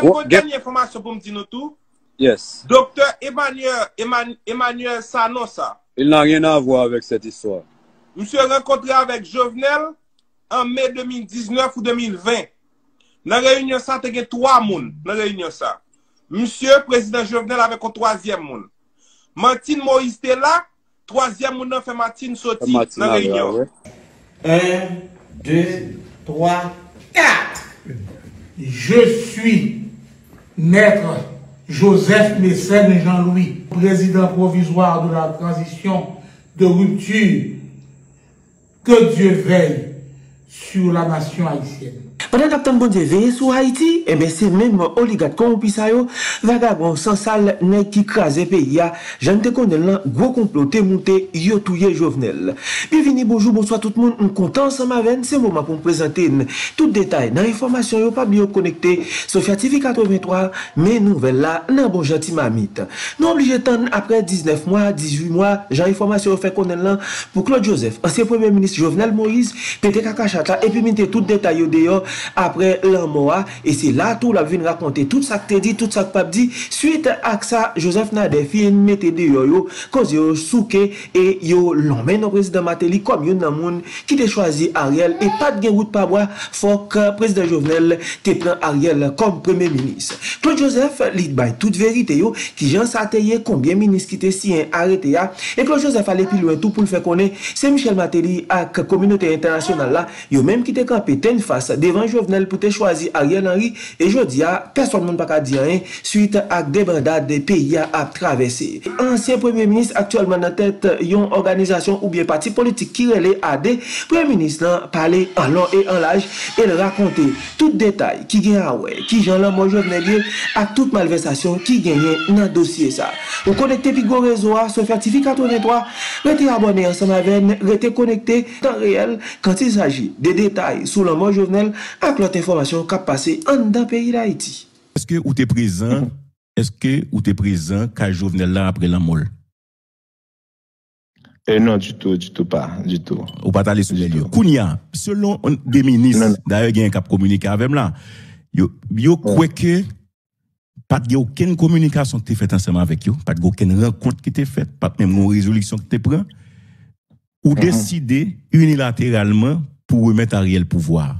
mwen kon denye informasyon pou mdi nou tou. Yes. Dokter Emmanuel, Emmanuel, Emmanuel Sanosa. Il nan rien avwa avèk set iswa. M se renkontre avèk Jovenel an mè 2019 ou 2020. Nan reyunyon sa te gen 3 moun. Nan reyunyon sa. M prezident Jovenel avèk an 3e moun. Mantine Moïse te la. 3e moun nan fè Mantine soti nan reyunyon. 1, 2, 3, 4. Je suis maître Joseph Mécène Jean-Louis, président provisoire de la transition de rupture. Que Dieu veille sur la nation haïtienne. Padan kapten bondye veye sou Haiti, ebe eh se menman oligat korompi sa yo, vagagon sansal nen ki kraze peyi ya, jante konen lan gwo komplote moute yo touye jovenel. Bienveni, bonjou, bonsoit tout moun, m kontan sa maven, se mouman pou m prezante n tout detay nan informasyon yo pa biyo konekte, Sofya TV 83, men nouvel la nan bon janti mamit. Nou oblige tan apre 19 mwa, 18 mwa, jan informasyon yo fe konen lan pou Claude Joseph, ansyen premier ministre jovenel Moïse, pete kakachata, epi minte tout detay yo deyo, apre lan moa, e se la tou la vin rakonte tout sak te di, tout sak pap di, suite ak sa, Joseph Nader fin mette de yo yo, koz yo souke, e yo lomen no prezident Mateli, kom yon nan moun ki te chwazi Ariel, e pat gen wout pa wwa, fok euh, prezident Jovenel te pren Ariel kom premier minis. Claude Joseph lit bay tout verite yo, ki jan sa teye konbyen minis ki te siyen arete ya, e Claude Joseph ale pi lwen tout pou l fe konen, se Michel Mateli ak kominote internasyonal la, yo menm ki te kampe ten fasa devan gouvernement Jovenel pou te chwazi Ariel Henry e jodi a, person moun pa ka di an suite ak debandade de peyi a ap travesse. Ansyen Premier Ministre aktuelman nan tèt yon organizasyon ou bien pati politik ki rele AD Premier Ministre nan pale an lon e an laj e le rakonte tout detay ki gen awe, ki jan lan moun Jovenel li ak tout malversasyon ki genye nan dosye sa. Ou konekte pi go rezo a, se fertifi 83 rete abone an sa maven, rete konekte tan reel kan se saji de detay sou lan moun Jovenel ak lot informasyon kap pase an dan peyi la iti. Eske ou te prezant, eske ou te prezant ka Jovenel la apre la mol? Eh non, du tout, du tout pas, du tout. Ou pa tale sou lè liyo. Kounia, selon de minis, d'ailleurs gen kap komunike avem la, yo kweke, pat gen ouken komunikasyon ki te fet anseman avek yo, pat gen ouken renkont ki te fet, pat men moun rezoliksyon ki te pren, ou deside unilateralman pou remet a riel pouvoar.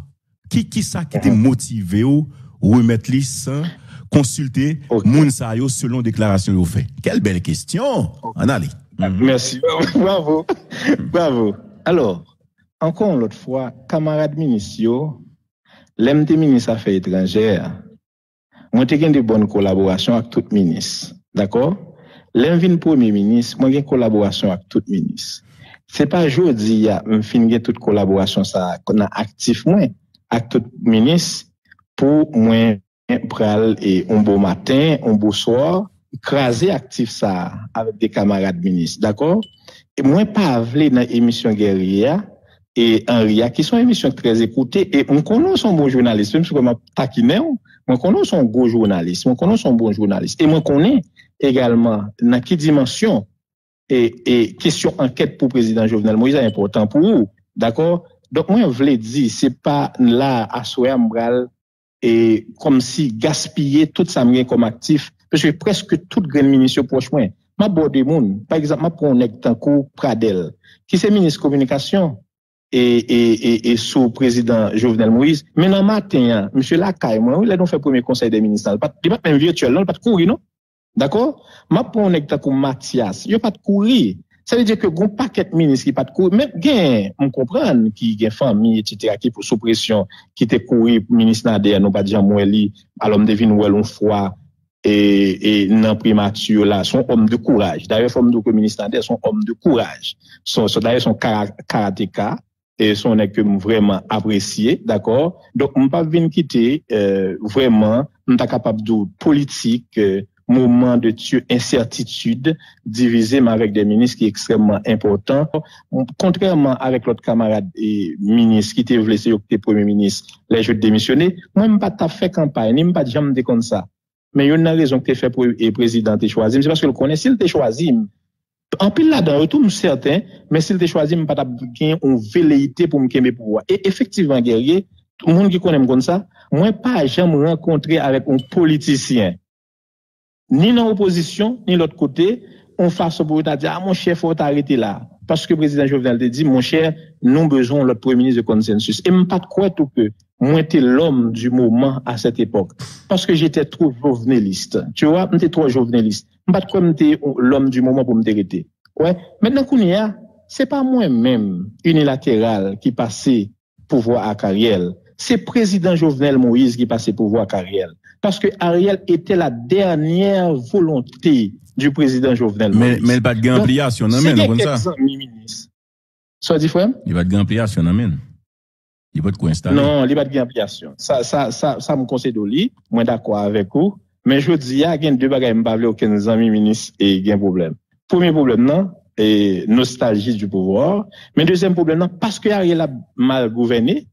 Ki ki sa ki te mhm. motive ou remet li san konsulte okay. moun sa yo selon deklarasyon yo fe? Kel bel kestyon! Okay. An ale! Ah, mhm. Merci, bravo! Bravo! Alors, ankon lot fwa, kamarad minisyo, lem te minis afe etranjer, mwen te gen de bon kolaborasyon ak tout minis. D'akor? Lem vin premier minis, mwen gen kolaborasyon ak tout minis. Se pa jodi ya, mwen fin gen tout kolaborasyon sa konan aktif mwen, ak tout menis pou mwen pral e on bo matin, on bo soar, krasi aktif sa avèk de kamarad menis, d'akor? E mwen pa avle nan emisyon Gerria e anria ki son emisyon trez ekoute e mwen konon son bon jounalist, mwen konon son bon jounalist, mwen konon son bon jounalist, e mwen konen egalman nan ki dimensyon e, e kesyon anket pou prezident Jovenel Moïse a important pou ou, d'akor? Donk mwen vle di, se pa la aswe ambral e kom si gaspye tout sa mwen kom aktif, peche preske tout gren minisyon poch mwen. Ma bode moun, par exemple, ma pronek tankou Pradel, ki se minis komunikasyon e, e, e, e sou prezident Jovenel Moïse, men nan maten msye lakay mwen, ou lè don fè premier konsey de ministran, di pat men virtuel nan, pat kouri non? d'akor? Ma pronek tankou Matias, yo pat kouri, Sa li diye ke goun paket minis ki pat kou, men gen, moun kompran ki gen fami, etitera, ki pou sou presyon, ki te kouri minis nan der, nou pa diyan mwen li, alom devin wèl on fwa, e nan primatur la, son om de kouraj. Darye fòm do ke minis nan der, son om de kouraj. Son, so, darye son kar, karateka, e son ek ke moun vreman apresye, d'akor? Donk moun pa vin kite, euh, vreman, moun ta kapab do politik, euh, moment de Dieu incertitude, divisé, mais avec des ministres qui est extrêmement important. Contrairement avec l'autre camarade et ministre qui était blessé, qui était premier ministre, les jeux de démissionner, moi, je n'ai pas fait campagne, je n'ai pas jamais comme ça. Mais il y a une raison que tu fait pour le président, tu choisi. C'est parce que le connaît, s'il te choisi, en pile là-dedans, retour certain, mais s'il te choisi, je pas gagné une velléité pour me pour pouvoir. Et effectivement, guerrier, tout le monde qui connaît comme ça, moi, pas jamais rencontré avec un politicien ni dans l'opposition, ni l'autre côté, on fasse pour dire, ah mon chef, faut t'arrêter là. Parce que le président Jovenel dit, mon cher, nous besoin de premier ministre de consensus. Et pas de quoi tout que moi l'homme du moment à cette époque. Parce que j'étais trop joveneliste. Tu vois, j'étais trop joveneliste. Je pas de quoi j'étais l'homme du moment pour me déréter. Ouais. Maintenant, ce c'est pas moi-même unilatéral qui passait pouvoir à Cariel. C'est président Jovenel Moïse qui passait pouvoir à Cariel. Parce que Ariel était la dernière volonté du président Jovenel Mais, Moïse. mais il va de ampliation, non, mais, comme ça. Soit dit, frère? Il va de ampliation, non, mais. Il va de quoi installer. Non, il va de ampliation. Ça, ça, ça, ça me conseille de lui. Moi, d'accord avec vous. Mais je dis, il y a deux bagages, je ne aucun ami ministre et il y a un problème. Premier problème, non, et nostalgie du pouvoir. Mais deuxième problème, non, parce que Ariel a mal gouverné,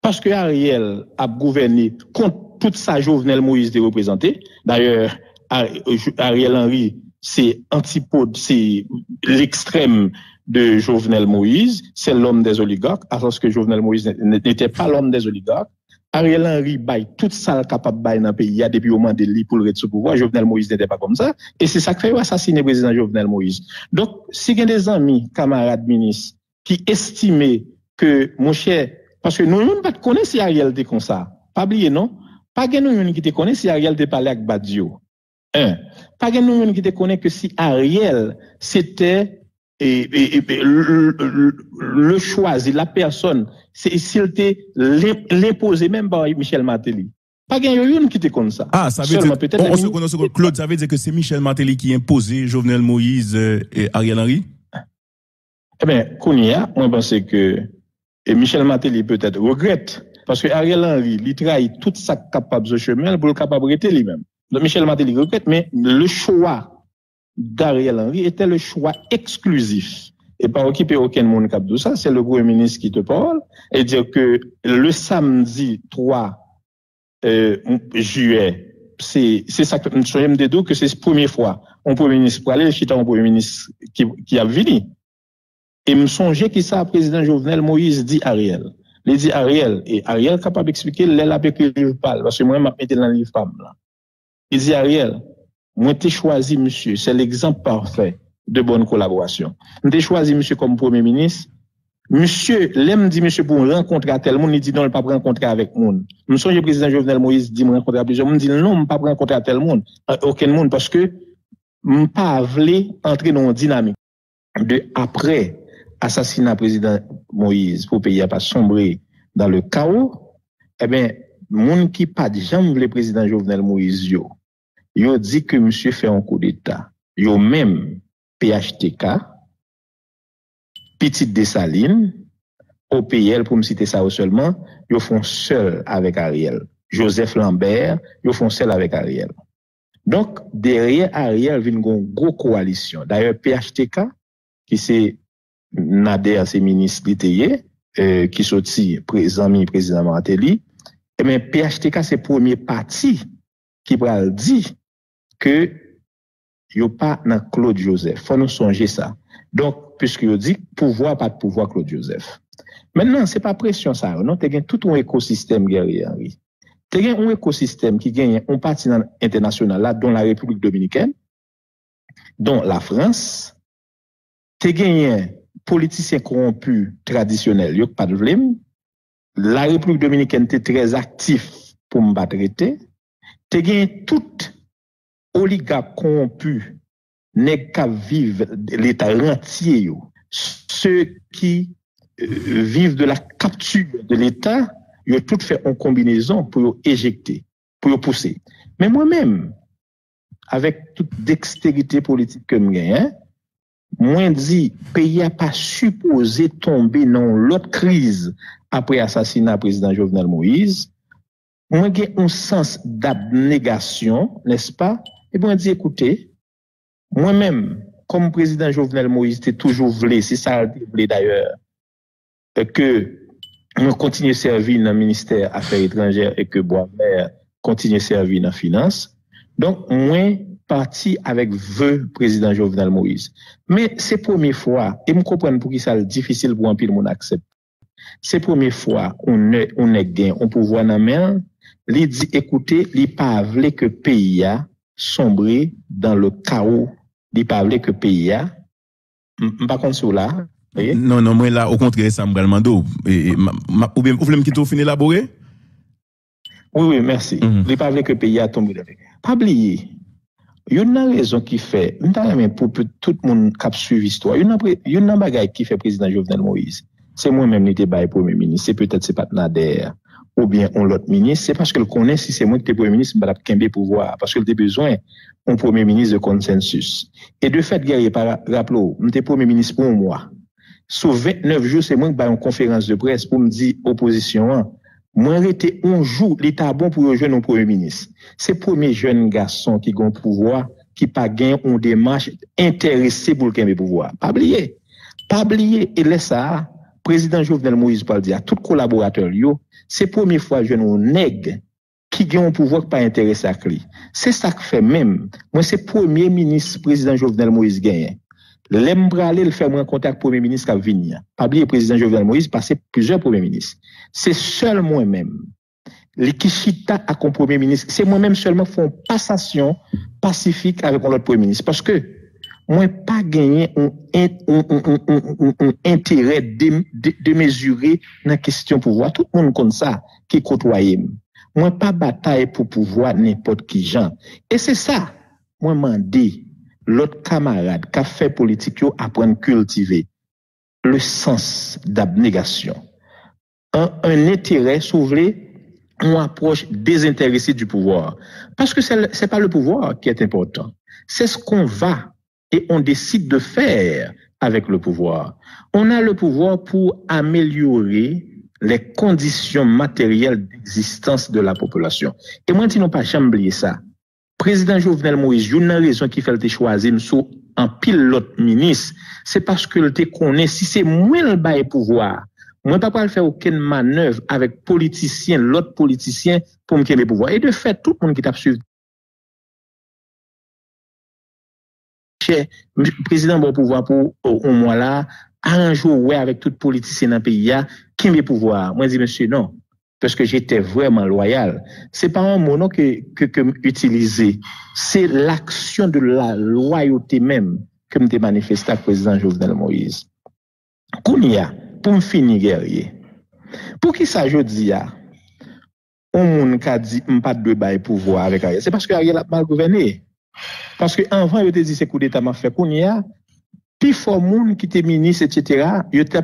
parce que Ariel a gouverné contre tout ça Jovenel Moïse de représenter. D'ailleurs, Ariel Henry, c'est antipode, c'est l'extrême de Jovenel Moïse, c'est l'homme des oligarques, alors que Jovenel Moïse n'était pas l'homme des oligarques. Ariel Henry baille tout ça capable bail dans le pays, il y a depuis au moment de lui pour le pouvoir. Jovenel Moïse n'était pas comme ça. Et c'est ça qui fait assassiner le président Jovenel Moïse. Donc, si y a des amis, camarades ministres, qui estimaient que, mon cher, parce que nous, nous ne connaissons pas si Ariel était comme ça. Pas oublier, non? Pas que nous qui te connaît si Ariel te parlé avec Badio. Un. Pas que nous qui te connaît que si Ariel c'était le, le, choisi, la personne, s'il était l'imposé même par Michel Martelly. Pas qu'il qui te connaît ça. Ah, ça veut dire, on, se connaît, Claude, ça veut dire que c'est Michel Martelly qui imposé Jovenel Moïse euh, et Ariel Henry? Eh bien, Kounia, je pense que et Michel Martelly peut-être regrette parce que Ariel Henry, il trahit tout ça capable de chemin pour le capable de lui-même. Donc Michel Martelly regrette, mais le choix d'Ariel Henry était le choix exclusif. Et pas occuper aucun monde cap de ça, c'est le Premier ministre qui te parle et dire que le samedi 3 euh, juillet, c'est ça que je me dis que c'est la première fois un Premier ministre pour aller chez un Premier ministre qui, qui a venu. Et me songer que ça, président Jovenel Moïse dit Ariel. Il dit Ariel, et Ariel capable d'expliquer, l'aile avec le livre parle, parce que moi, je mis dans le livre femme. Il dit Ariel, moi, t'ai choisi, monsieur, c'est l'exemple parfait de bonne collaboration. T'ai choisi, monsieur, comme premier ministre. Monsieur, l'aime dit, monsieur, pour rencontrer à tel monde, il dit non, il pas rencontrer avec monde. Monsieur, le président Jovenel Moïse dit, me rencontrer à plusieurs monde, non, je pas rencontrer à tel monde, aucun monde, parce que, je pas voulu entrer dans une dynamique de après assassinat président Moïse pour pays a pas sombré dans le chaos, eh bien, moun qui pas jamais le président Jovenel Moïse yo, yo dit que monsieur fait un coup d'état. Yo même PHTK, Petite Dessaline, OPL pour me citer ça seulement, yo font seul avec Ariel. Joseph Lambert, yo font seul avec Ariel. Donc, derrière Ariel vient une grosse coalition. D'ailleurs, PHTK, qui c'est nade a se minis li teye, eh, ki soti prezami prezident Martelly, eh e men PHTK se premier pati ki pral di ke yo pa nan Claude Joseph. Fon nou sonje sa. Donk, pwiske yo di, pouvoi pat pouvoi Claude Joseph. Mennen, se pa presyon sa yo, non? Te gen tout ou ekosistem gerye anri. Te gen ou ekosistem ki gen yon pati nan internasyonal la, don la Republik Dominikèn, don la Frans, te gen yon politisyen korompu tradisyonel yo k pa dvlem, la Republik Dominikèn te trez aktif pou mba trete, te gen tout oligap korompu nek ka vive l'Etat rentye yo. Se ki euh, vive de la kapture de l'Etat, yo tout fè an kombinezon pou yo ejekte, pou yo pousse. Men mwen men, avèk tout deksterite politik ke mwen gen, Mwen di, peyi a pa supose tombe nan lot kriz apre asasina prezident Jovenel Moïse. Mwen gen un sens d'abnegasyon, nespa? E mwen di, ekoute, mwen menm, kom prezident Jovenel Moïse te toujou vle, se sa te vle d'ayor, ke mwen kontinye servi nan Ministèr Affaires Étrangères e ke Boisvert kontinye servi nan Finance. Donk mwen parti avèk vè prezident Jovenel Moïse. Mè se pwemè fwa, e m kompren pou ki sa l difisil pou anpil moun aksep, se pwemè fwa, on ek gen, on pou vwa nan men, li di ekoute, li pa avle ke PIA sombre dan le kao, li pa avle ke PIA, m pa kont sou la. E? Non, non, mwen la, o kontre, sa m bralman do. E, ou bèm, ou flem ki tou fin elabore? Oui, oui, mersi. Mm -hmm. Li pa avle ke PIA tombe. Pabliye, Yon nan rezon ki fe, mwen tan remen pou tout moun kap suiv istwa, yon nan, yon nan bagay ki fe prezident Jovenel Moïse, se mwen men ni te baye premier ministre, se petet se pat nader, ou bien on lot ministre, se paske l konen si se mwen ki te premier ministre, mwen ap kembe pouvoar, paske l te bezwen, on premier ministre de konsensus. E de fet gerye par rapplo, mwen te premier ministre pou mwa, sou 29 jou se mwen ki baye an konferans de pres pou mdi oposisyon an, Mwen rete onjou l'Etat bon pou yo jen nou premier ministre. Se premier jen gason ki gon pouvoi, ki pa gen yon demache interese pou l'ken be pouvoi. Pabliye, pabliye, e lesa, prezident Jovenel Moïse Paldia, tout kolaborateur yo, se premier fwa jen nou neg ki gen yon pouvoi ki pa interese ak li. Se sa k fe men, mwen se premier ministre prezident Jovenel Moïse genyen. Aller le faire un contact premier ministre a venu. Pas oublier président Jovenel Moïse passé plusieurs premiers ministres. C'est seul moi-même. Les Kishita à un premier ministre. C'est moi-même seulement font passation pacifique avec l'autre premier ministre. Parce que moi, pas gagné un, intérêt de, mesurer la question pouvoir. Tout le monde comme ça qui côtoie. Moi, pas bataille pour pouvoir n'importe qui. Et c'est ça, moi, m'en dis, l'autre camarade qui a fait politique, apprendre à cultiver le sens d'abnégation. Un, un intérêt soulevé, une approche désintéressée du pouvoir. Parce que c'est le- c'est pas le pouvoir qui est important. C'est ce qu'on va et on décide de faire avec le pouvoir. On a le pouvoir pour améliorer les conditions matérielles d'existence de la population. Et moi, je non pas jamais oublier ça. Prezident Jovenel Moïse, yon nan rezon ki fel te chwazim sou an pil lot minis, se paske l te konen si se mwen l baye pouvoar. Mwen pa pal fè ouken manèv avèk politisyen, lot politisyen pou mke mè pouvoi. E de fè, tout moun ki tap suiv. Che, prezident bon pouvoi pou ou mwen la, aranjou wè avèk tout politisyen nan peyi ya, ki mè pouvoi. Mwen di, monsye, non, parce que j'étais vraiment loyal. C'est pas un mot non, que, que, que m'utilisé. C'est l'action de la loyauté même que m'était manifestée à président Jovenel Moïse. Kounia, pour me finir guerrier, pour qui ça je dis ah? à on moun ka di m'pas de bail pouvoir avec Ariel. C'est parce que Ariel a mal gouverné. Parce que avant il te dit c'est coup d'état m'a fait Kounia, pi fò moun ki te minis, et cetera, yo te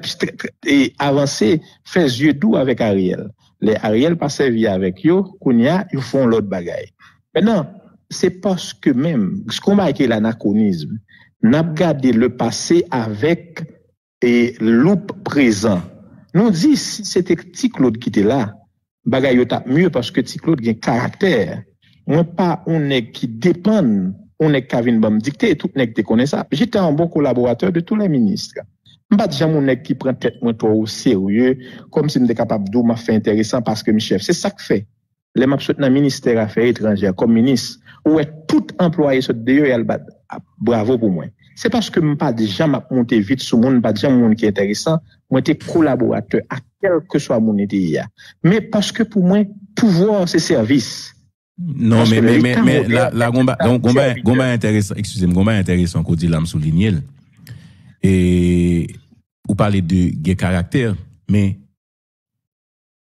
avansè, fè zye dou avèk Ariel. Le a riel pa servi avèk yo, koun ya, yo fon lot bagay. Menan, se paske mèm, skon ba eke l'anakonizm, nap gade le pase avèk e loup prezan. Non di, si se te ti Claude ki te la, bagay yo tap mye paske ti Claude gen karakter. Mwen pa, on ek ki depan, on ek kavin bam dikte, et tout nek te kone sa. Jete an bon kolaborateur de tout les ministres. Mpa dijan moun ek ki pren tet mwen to ou serye, kom se mde kapap dou ma fe interesan paske mi chef. Se sak fe, le map sot nan minister aferi etranjer, kom minis, ou e tout employe sot deyo e albat. Ah, bravo pou mwen. Se paske mpa dijan map monte vit sou moun, mpa dijan moun ki interesan, mwen te kolaborate a kelke swa moun ete ya. Me paske pou mwen, pouvoir se servis. Non, men, men, men, la gomba, gomba, gomba interesan, eksuse m, gomba interesan ko di lam soulinye l. Et, ou pale de ge karakter, men,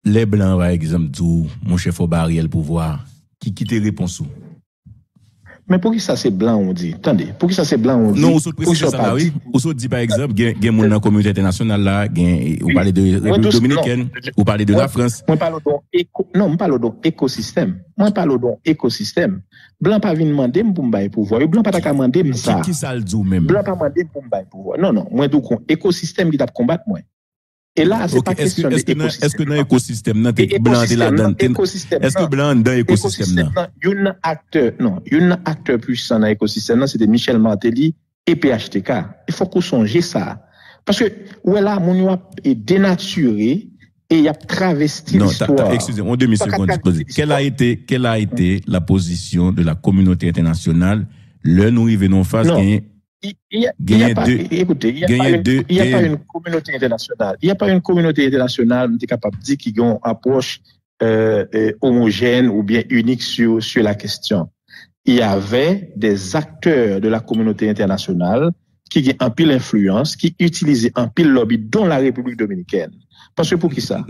le blan va egzamp djou, moun chef ou barriel pou vwa, ki kite reponsou. Men pou ki sa se blan ou di? Tande, pou ki sa se blan ou di? Non, ou sou prese sa la, oui. Ou sou di par exemple, gen, gen moun nan komyote internasyonal la, gen, ou pale de Republik non, Dominikène, ou pale de la France. Mwen pale don ekosistem. Mwen pale don ekosistem. Blan pa vin mandem pou mbay pouvoy, ou blan pa tak a mandem sa. Ki sa l djou menm? Blan pa mandem pou mbay pouvoy. Non, non, mwen dou kon, ekosistem li tap kombat mwen. E la, se pa kesyon de ekosistem. Eske nan ekosistem nan te blan de la dan? Eske blan dan ekosistem nan? Yon nan akteur, non, yon nan akteur pwisan nan ekosistem nan, se de Michel Martelly e PHTK. E fok ou sonje sa. Paske, wè la, moun yo ap denature, et il a travesti l'histoire. excusez-moi, en demi-seconde, Quelle a été, quelle a été la position de la communauté internationale, le nous y venons face, a, Gagner a écoutez, il n'y a, y a pas une communauté internationale. Il n'y a pas une communauté internationale qui est capable de dire qu'ils ont une approche euh, euh, homogène ou bien unique sur, sur la question. Il y avait des acteurs de la communauté internationale qui ont un pile influence, qui utilisaient un pile lobby, dont la République dominicaine. Paske pou ki sa?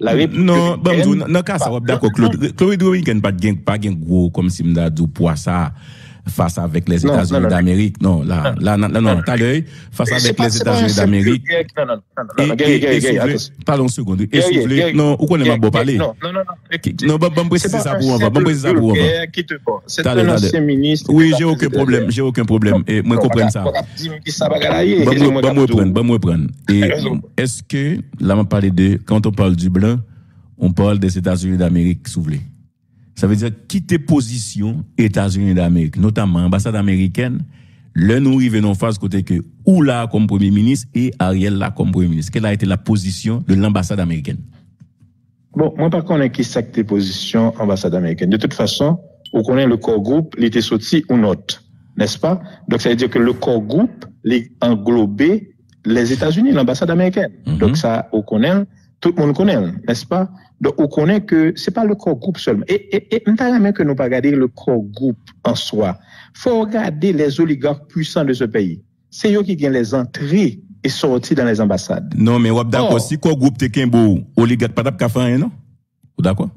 La republik... Non, bamdou, nan ka sa wap dako, Chloé Drouin ken pat gen gwo kom si mda dou pwa sa... face avec les États-Unis d'Amérique. Non, là, là, non, t'as l'œil face avec les États-Unis d'Amérique. Non, non, non, pardon, seconde, et non, ou qu'on est pas parler. Non, non, non. Non, bon, préciser ça pour va, bon, préciser ça pour porte. C'est un ancien ministre. Oui, j'ai aucun problème, j'ai aucun problème. Et moi, comprends ça. Bon, moi bon, est-ce que, là, on parle de, quand on parle du blanc, on parle des États-Unis d'Amérique soufflé. Ça veut dire quitter position États-Unis d'Amérique, notamment ambassade américaine, le nous arrivons en phase côté que ou là comme premier ministre et Ariel là comme premier ministre. Quelle a été la position de l'ambassade américaine? Bon, moi, par contre, qui sac tes positions ambassade américaine? De toute façon, on connaît le corps groupe, il était sorti ou not, n'est-ce pas? Donc, ça veut dire que le corps groupe, les englobé les États-Unis, l'ambassade américaine. Mhm. Donc, ça, on connaît, tout le monde connaît, n'est-ce pas? Donc, on connaît que c'est pas le corps groupe seulement. Et, et, et, même que nous pas regarder le corps groupe en soi. Faut regarder les oligarques puissants de ce pays. C'est eux qui gagnent les entrées et sorties dans les ambassades. Non, mais wap d'accord, si quoi groupe te Kimbo, oligarque pas tap ka non? Ou D'accord?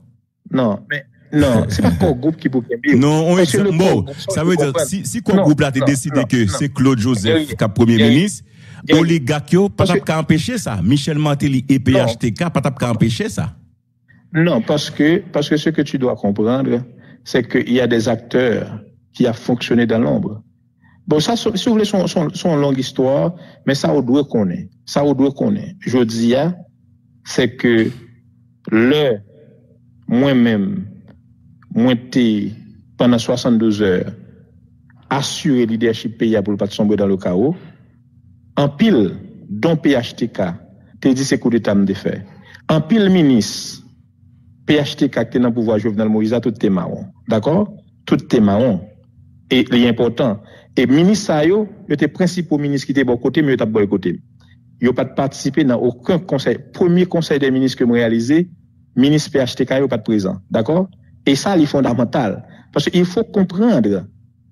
Non, mais, non, c'est pas corps groupe qui peut gagner. Non, on Parce que le bon, corps ça veut dire, si, si Non, groupe là te non, décidé que c'est Claude Joseph qui premier ministre, Gary. oligarque yo, pas ka empêcher ça. Michel Martelly et PHTK, pas tap ka empêcher ça. Non, parce que, parce que ce que tu dois comprendre, c'est qu'il y a des acteurs qui ont fonctionné dans l'ombre. Bon, ça, si vous voulez, son, son, son longue histoire, mais ça, on doit connaître. Ça, on doit connaître. Je dis, hein, c'est que le, moi-même, moi, pendant 72 heures, assuré leadership pays pour ne pas tomber dans le chaos. An pil don PHTK te di se kou de tam de fe. An pil minis PHTK te nan pouvoi Jovenel Moïse a tout te maron. D'akor? Tout te maron. E li important. E minis sa yo, yo te prinsipo minis ki te bo kote, mi yo tap bo kote. Yo pat partisipe nan okan konsey. Premier konsey de minis ke m realize, minis PHTK yo pat prezant. D'akor? E sa li fondamental. Parce il faut comprendre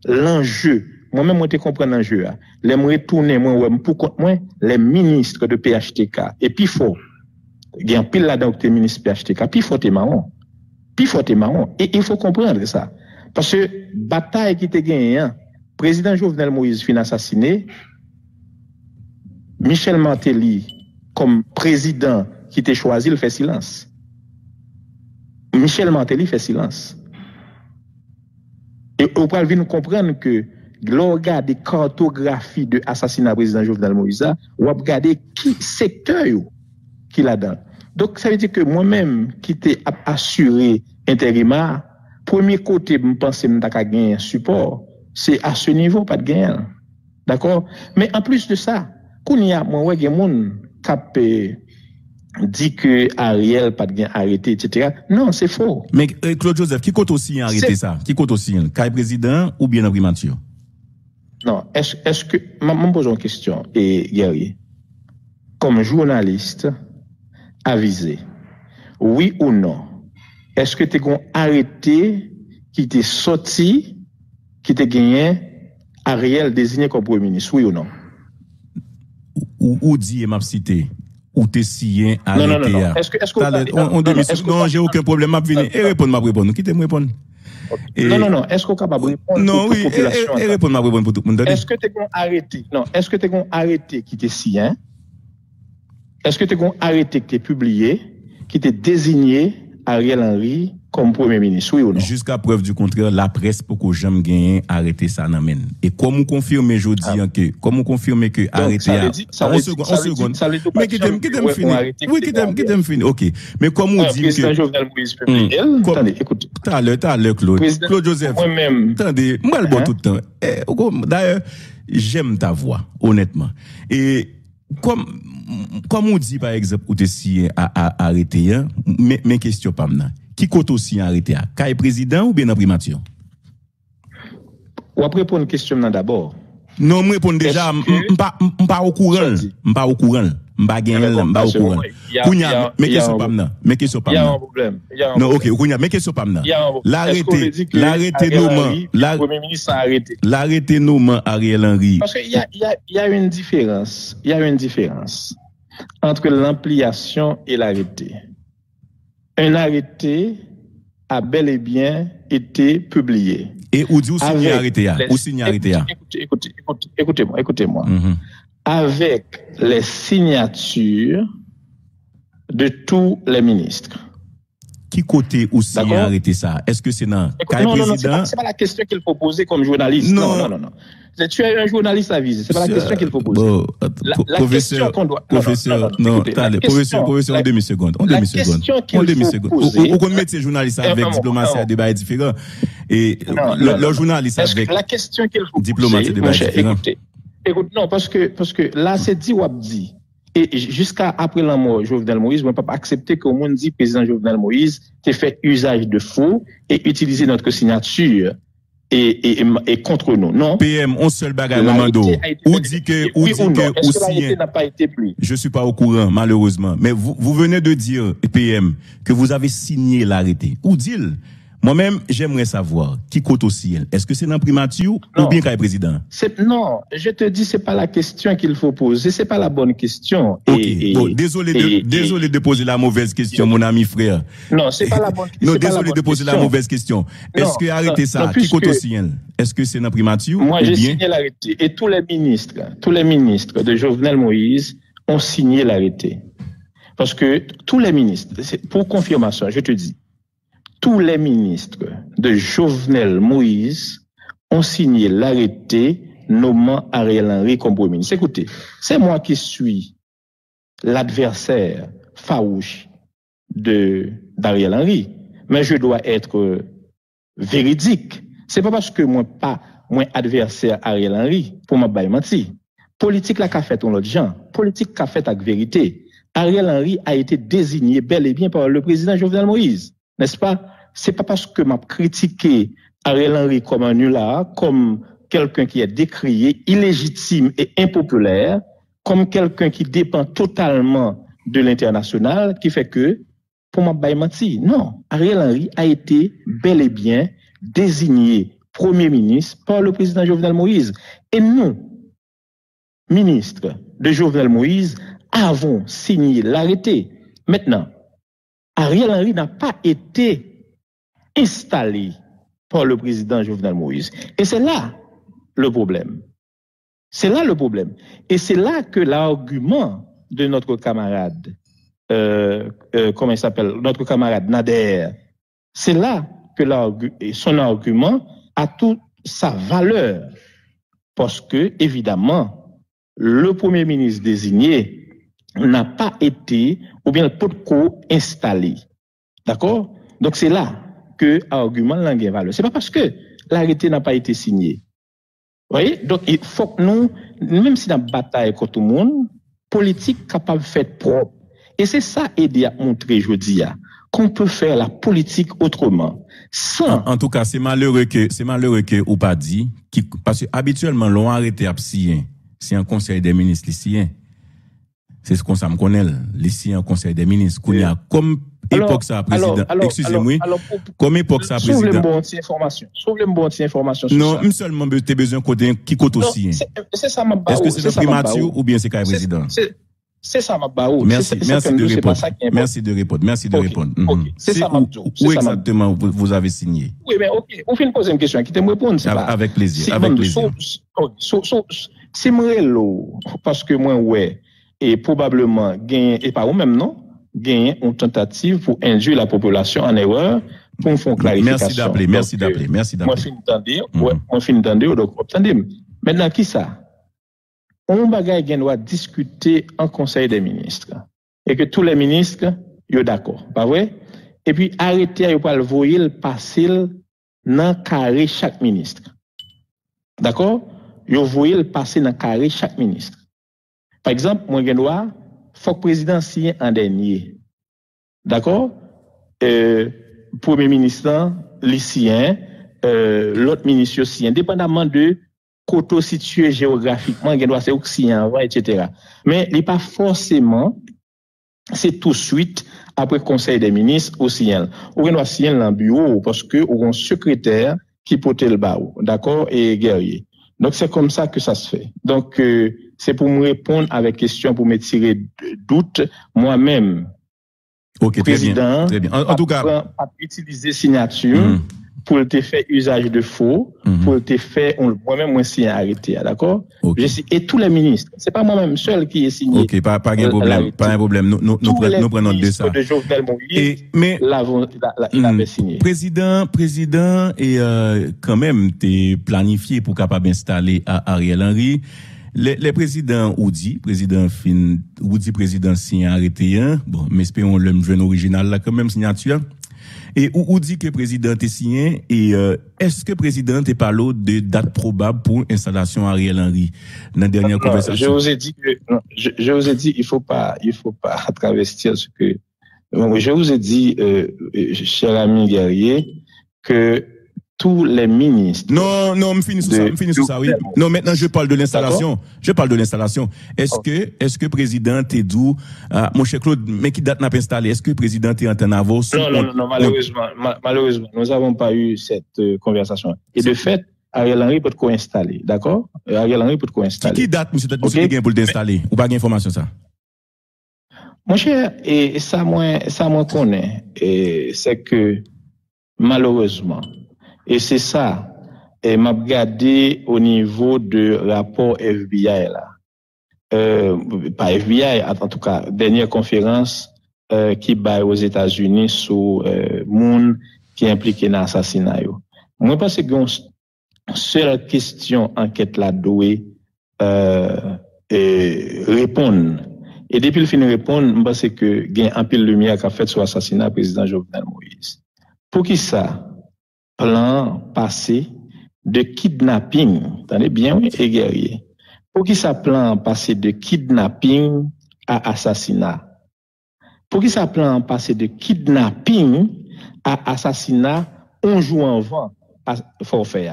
l'enjeu Moi-même, moi, je comprends l'enjeu. hein. Les me retourner, moi, pour moi, les ministres de PHTK. Et puis, faut, il y a un pile là-dedans que t'es ministre PHTK, puis faut t'es marron. Puis faut t'es marron. Et il faut comprendre ça. Parce que, bataille qui t'est gagnée, hein, président Jovenel Moïse fin assassiné, Michel Martelly, comme président qui t'est choisi, il fait silence. Michel Martelly fait silence. Et on peut comprendre que l'on regarde des cartographies de assassinat président Jovenel Moïse, on va regarder qui secteur yo qui là-dedans. Donc ça veut dire que moi-même qui t'ai assuré intérimaire, premier côté me penser me t'a gagner un support, c'est à ce niveau pas de gain. D'accord? Mais en plus de ça, quand il y a moi ouais gen moun cap eh, dit que Ariel pas de gain arrêté etc. Non, c'est faux. Mais euh, Claude Joseph, qui compte aussi arrêter ça? Qui compte aussi? Kai président ou bien un primature? Non, est-ce est que, je me pose une question, et Gary, comme journaliste avisé, oui ou non, est-ce que tu as arrêté qui t'est sorti, qui t'a gagné Ariel désigné comme Premier ministre, oui ou non? Ou, ou dit, m'a cité, ou t'es sien Non, non, non, arrêté. non. Est-ce que, est-ce que, on, on non, non, démissionne. est-ce que- Non, j'ai aucun problème, m'a venir. Et répondre, m'a répondre. Quittez moi répondre? Et... Non, non, non. Est-ce qu'on est capable de répondre non, oui. population? Non, oui. Et répondre ma répondre pour tout le monde. Est-ce que t'es qu'on arrêté? Non. Est-ce que t'es qu'on arrêté qui t'es sien? Est-ce que t'es qu'on arrêté qui t'es publié? Qui t'es désigné? Ariel Henry comme Premier ministre, oui ou non? Jusqu'à preuve du contraire, la presse pour que j'aime gagner arrêter ça n'amène. Et comme on confirme aujourd'hui Ah. que, comme on confirme que arrêter à, dire- seconde, Mais qui t'aime, qui t'aime fini. Oui, qui t'aime, qui t'aime fini. Ok. Mais comme on dit président que, Jovenel Moïse Attendez, écoute. l'heure, l'heure, Claude. Président- Claude Joseph. Moi-même, Attendez, moi le bon Hein? tout le temps. Eh, D'ailleurs, j'aime ta voix, honnêtement. Et comme, comme on dit par exemple, ou si à, arrêter, hein, mes, mes questions pas maintenant. Qui compte aussi arrêter à? Kai président ou bien en primature? on va répondre une question d'abord. Non, me répond déjà, que- m'pa m'pa au courant, Sorti. m'pa au courant, gen Mais bon, m'pa au courant. Kounya, a- mais il y a question un- pas mais pas Il y a un problème. Non, ok. Kounya, mais question pas qu'on L'arrêté, l'arrêté nommant, le Premier ministre a arrêté? l'arrêté nommant Ariel Henry. Parce qu'il y a, il y, a, il y a une différence. Il y a une différence entre l'ampliation et l'arrêté. Un arrêté a bel et bien été publié. Et ou dit ou signé arrêté les- signé arrêté. Écoutez, écoutez, écoutez, écoutez-moi, écoutez-moi. Mhm. Avec les signatures de tous les ministres. Qui côté ou signé arrêté ça? Est-ce que c'est dans Écoute, Kai non, non, non, c'est président? pas, pas la question qu'il faut poser comme journaliste. Non. Non, non, non, non. Tu es un journaliste à viser. C'est pas la question qu'il faut poser. Bon, La- pro- la professeur, question qu'on doit- non, professeur, non, non, non, professeur, professeur, en demi-seconde, en demi-seconde, en demi-seconde. On, on connaît ces journalistes avec diplomatie à débat différent. Et le, journaliste avec, la question qu'il faut Diplomatie poser, débat différent. écoute, non, parce que, parce que là, c'est dit ou dit. Et jusqu'à après la mort de Jovenel Moïse, on ne peut pas accepter qu'au monde dit président Jovenel Moïse qui fait usage de faux et utiliser notre signature et, et, et, contre nous. Non. PM, on seul bagage, L'arrêté Mamando. Ou dit que, ou dit que, ou pris? Je suis pas au courant, malheureusement. Mais vous, vous venez de dire, PM, que vous avez signé l'arrêté. Ou dit Moi-même, j'aimerais savoir qui compte aussi. Est-ce que c'est dans primature ou Non. bien quand président? Non, je te dis, c'est pas la question qu'il faut poser, c'est pas la bonne question. Ok. Et- et- bon, désolé, de, et- désolé de poser la mauvaise question, mon ami frère. Non, c'est pas la bonne Non, pas la désolé de poser la question. mauvaise question. Est-ce que arrêter non, ça, non, qui puisque- compte aussi Est-ce que c'est dans primature Moi, j'ai signé l'arrêté. Et tous les ministres, tous les ministres de Jovenel Moïse ont signé l'arrêté. Parce que tous les ministres, pour confirmation, je te dis, tous les ministres de Jovenel Moïse ont signé l'arrêté nommant Ariel Henry comme Premier ministre. Écoutez, c'est moi qui suis l'adversaire farouche de d'Ariel Henry, mais je dois être véridique. C'est pas parce que moi pas moi adversaire Ariel Henry pour m'a menti. Politique la qu'a fait on l'autre gens, politique qu'a fait avec vérité. Ariel Henry a été désigné bel et bien par le président Jovenel Moïse, n'est-ce pas? C'est pas parce que m'a critiqué Ariel Henry comme un nulard, comme quelqu'un qui est décrié, illégitime et impopulaire, comme quelqu'un qui dépend totalement de l'international, qui fait que pour m'a menti. Non, Ariel Henry a été bel et bien désigné Premier ministre par le président Jovenel Moïse. Et nous, ministres de Jovenel Moïse, avons signé l'arrêté. Maintenant, Ariel Henry n'a pas été installé par le président Jovenel Moïse. Et c'est là le problème. C'est là le problème. Et c'est là que l'argument de notre camarade, euh, euh, comment il s'appelle, notre camarade Nader, c'est là que son argument a toute sa valeur. Parce que, évidemment, le premier ministre désigné n'a pas été, ou bien le pot installé. D'accord? Donc c'est là que l'argument n'a pas valeur. C'est pas parce que l'arrêté n'a pas été signé. Vous voyez? Donc il faut que nous, même si dans la bataille contre tout le monde, politique capable de faire propre. Et c'est ça aider à montrer, je dis, qu'on peut faire la politique autrement. Sans En, tout cas, c'est malheureux que c'est malheureux que ou pas parce que habituellement l'on arrêté à sien, c'est un conseil des ministres lycéens. C'est ce qu'on me connaît, lycéen un conseil des ministres qu'on y a comme époque ça président. Excusez-moi. Comme époque ça Sauve le président. bon information. Sauve le bon information. Non, même seulement tu as besoin côté qui Non, aussi. hein. c'est- C'est ça ma Est-ce que c'est le ma primature ou bien c'est C'est- président? c'est- C'est ça ma baou. Merci, C'est- c'est de c'est répondre. Merci de répondre. Merci de répondre. C'est ça, Mabdou. où C'est exactement vous, vous avez signé? Oui, mais ok. Fait une poser une question. Qui t'aime répondre, c'est Avec, plaisir. Si, avec plaisir. Si moi, parce que moi, ouais, et probablement, et pas ou même, non, gagne une tentative pour induire la population en erreur pour faire une clarification. Merci d'appeler, merci Donc, euh, d'appeler, merci Moi, d'appeler. fin d'entendre, Mhm. ouais, moi, fin d'entendre, donc, attendez. Maintenant, qui ça? On bagaille doit discuter en conseil des ministres. Et que tous les ministres, yo d'accord. Pas vrai? Et puis, arrêter, yo pas le voyer le passer dans carré chaque ministre. D'accord? Yo voyer le passer dans carré chaque ministre. Par exemple, moi, gen doit, faut que le président signe en dernier. D'accord? Euh, premier ministre, lycéen, euh, l'autre ministre aussi, indépendamment de situe geografikman, gen doa se ouk siyan, etc. Men, li pa forseman, se tout suite, apre konsey de minis, ou siyan. Ou gen doa siyan lan bureau, poske ou gen sekreter ki pote l ba ou, d'akor, e gerye. Donk se kom sa ke sa se fe. Donk se pou m repon avek kestyon pou m etire dout, mwa menm, prezident, pa utilize signature, pou te fè usaj de fò, pou te fè, mwen mwen mwen siye arete, d'akor? Et tous les ministres, se pa mwen mwen seul ki e signé. Ok, pa gen problem, pa gen problem, nou prenon de sa. Tous les ministres de Jovenel Moïse, il avait signé. Prezident, prezident, et quand même, te planifié pou kapab installé a Ariel Henry, le prezident Oudi, prezident fin, Oudi prezident siye arete, bon, mespè on lèm jwen original la, quand même, signature, Et où, dit que le président est signé et euh, est-ce que le président est parlé de date probable pour installation Ariel Henry? Dans la dernière conversation? Je vous ai dit que je, vous ai dit il faut pas il faut pas travestir ce que je vous ai dit euh, cher ami guerrier que tous les ministres. Non, non, me finis sur ça, me finis sur ça, oui. Non, maintenant, je parle de l'installation. Je parle de l'installation. Est-ce que, est-ce que président est d'où, euh, mon cher Claude, mais qui date n'a pas installé, est-ce que le président est en train Non, non, non, non, malheureusement, malheureusement, nous n'avons pas eu cette euh, conversation. Et de fait, Ariel Henry peut co-installer, d'accord? Ariel Henry peut co-installer. Qui date, monsieur, okay? monsieur, pour l'installer? Ou pas d'information, ça? Mon cher, et ça, moi, ça, moi, connaît, et c'est que, malheureusement, et c'est ça, et m'a regardé au niveau de rapport FBI là. Euh, pas FBI, en tout cas, dernière conférence euh, qui bat aux États-Unis sur euh, monde qui est impliqué dans l'assassinat. Moi, je pense que seule question enquête là doit euh, répondre. Et depuis le fin de répondre, je pense que il y a un peu de lumière qui a fait sur l'assassinat du président Jovenel Moïse. Pour qui ça? Plan passé de kidnapping, attendez bien, oui, et guerrier. Pour qui ça plan passé de kidnapping à assassinat? Pour qui ça plan passé de kidnapping à assassinat un jour avant forfait?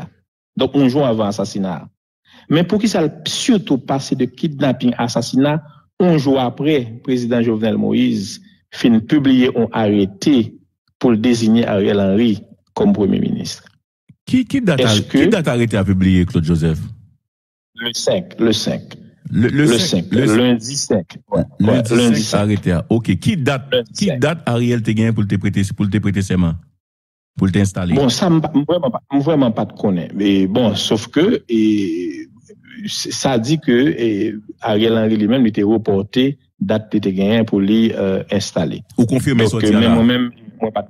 Donc, un jour avant assassinat. Mais pour qui ça surtout passé de kidnapping à assassinat un jour après, président Jovenel Moïse fin publier un arrêté pour désigner Ariel Henry comme Premier ministre? Qui, qui, date, a, qui date arrêté à publier Claude Joseph? Le 5. Le 5. Le, le, 5, le lundi 5. Ouais, lundi, lundi 5, arrêté. Ok. Qui date, qui date Ariel te gagne pour te prêter, pour te prêter serment? Pour t'installer? Bon, ça, vraiment pas, vraiment pas de connaître. Mais bon, sauf que, et, ça dit que et, Ariel Henry lui-même était reporté date de te gagner pour lui euh, installer. Ou confirmer Donc, même moi-même, moi pas de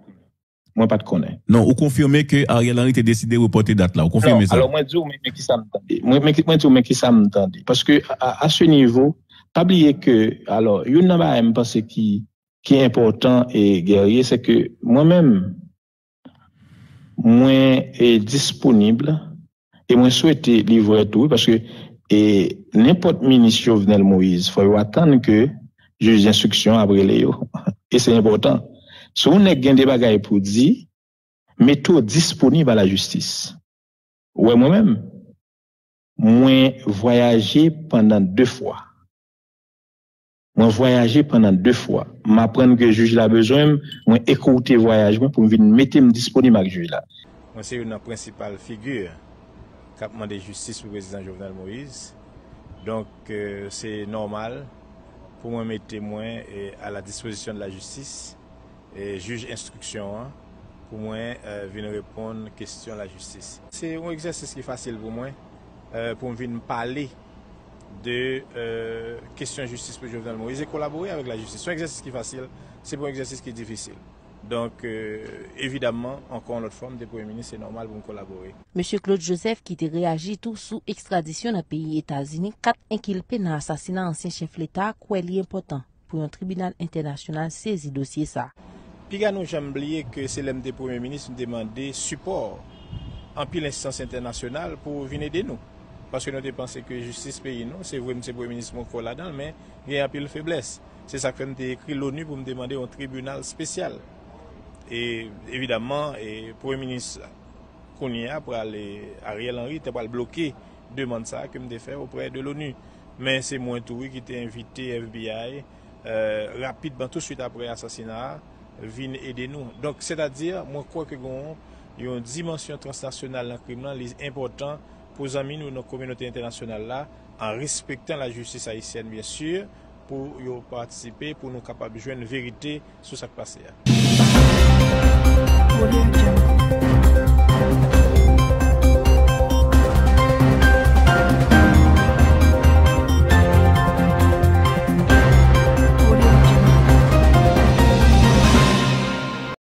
moi pas de connaître. Non, ou confirmer que Ariel Henry a décidé de reporter date là. Ou confirmer ça? Alors moi dis mais qui ça m'entendait. Moi moi dis mais qui ça m'entendait parce que à, à, ce niveau, pas oublier que alors il y a un parce qui qui est important et guerrier c'est que moi-même moi est disponible et moi souhaite livrer tout parce que et n'importe ministre Jovenel Moïse, faut attendre que juge d'instruction après les et c'est important. Sou ou nek gen de bagay pou di, meto disponib a la justis. Ouè mwen mèm, mwen voyaje pandan dè fwa. Mwen voyaje pandan dè fwa. Mwen apren ke juj la bezwen, mwen ekoute voyajman pou mwen vin mette m disponib ak juj la. Mwen se yon nan prinsipal figyur kapman de justis pou prezident Jovenel Moïse. Donk euh, se normal pou mwen mette mwen a la disposisyon de la justis E juj instruksyon an, pou mwen euh, vin repon kestyon la justis. Se yon egzersis ki fasil pou mwen, euh, pou mwen vin pale de e, kestyon euh, justis pou Jovenel Moïse, e kolabori avèk la justis. Se yon egzersis ki fasil, se pou egzersis ki difisil. Donk, e, evidamman, ankon lot form de pou emini, se normal pou m kolabori. Monsie Claude Joseph ki te reagi tou sou ekstradisyon na peyi Etazini, kat enkilpe nan asasina ansyen chef l'Etat, kwen li important pou yon tribunal internasyonal sezi dosye sa. Pi ga nou jem bliye ke se lem de Premier Ministre nou demande support an pi l'instance internasyonal pou vine de nou. Paske nou te panse ke justice peyi nou, se vwe mse Premier Ministre moun kon la dan, men gen an pi l febles. Se sa kwen te ekri l'ONU pou m demande yon tribunal spesyal. E evidaman, Premier Ministre konye apral Ariel Henry te pal bloke demande sa ke m de fe opre de l'ONU. Men se mwen toui ki te invite FBI euh, rapidman tout suite apre asasina a, vin ede nou. Donk, se ta dir, mwen kwa ke goun, yon dimensyon transnasyonal nan krim nan, li important pou zamin nou nan kominote internasyonal la, an respektan la justis Haitienne, bien sur, pou yon patisipe, pou nou kapab jwen verite sou sak pase ya.